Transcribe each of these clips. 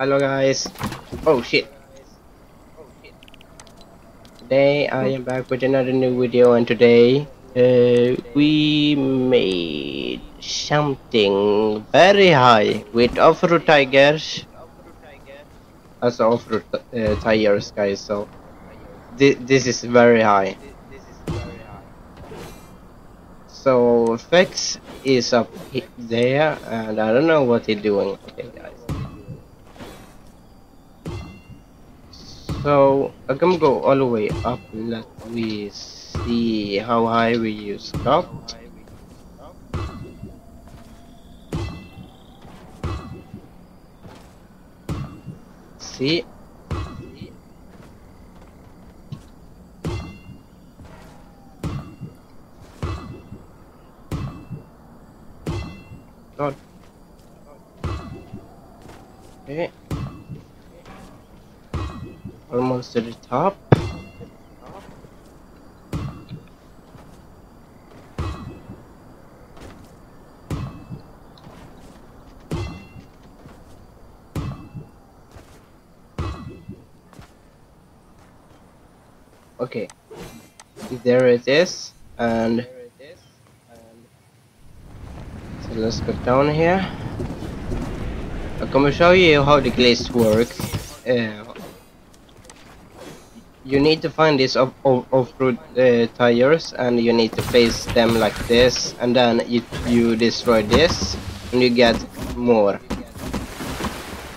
Hello guys. Oh shit. Today I am back with another new video and today uh, we made something very high with off-road tigers. As off-road uh, tires guys so thi this is very high. So Fex is up he- there and I don't know what he's doing. Okay guys. So I'm gonna go all the way up. Let me see how high we use up. See. Okay. Almost to the top. Okay. There it is. And so let's go down here. I'm gonna show you how the glaze works. Uh, you need to find these off off off-road uh, tires and you need to place them like this and then you you destroy this and you get more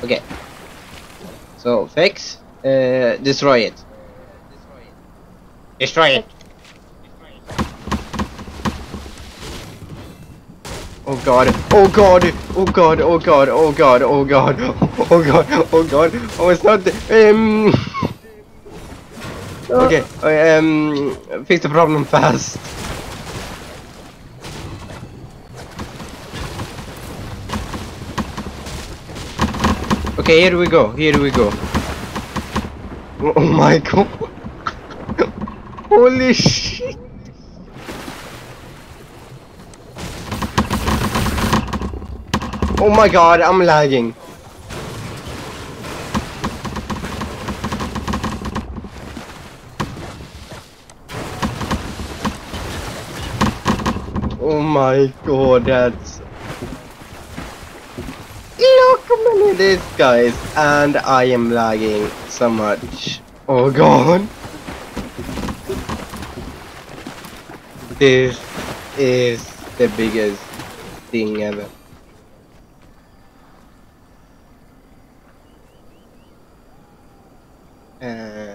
okay so fix uh, destroy it destroy it Oh god, oh god, oh god, oh god, oh god, oh god, oh god, oh god, oh it's not, the- um, okay, uh, um, fix the problem fast. Okay, here we go, here we go. Oh, oh my god. Holy shit. Oh my god, I'm lagging. Oh my god, that's... Look how many it is, guys. And I am lagging so much. Oh god. This is the biggest thing ever. and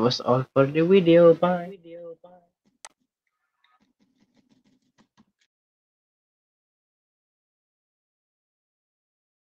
was all for the video. Bye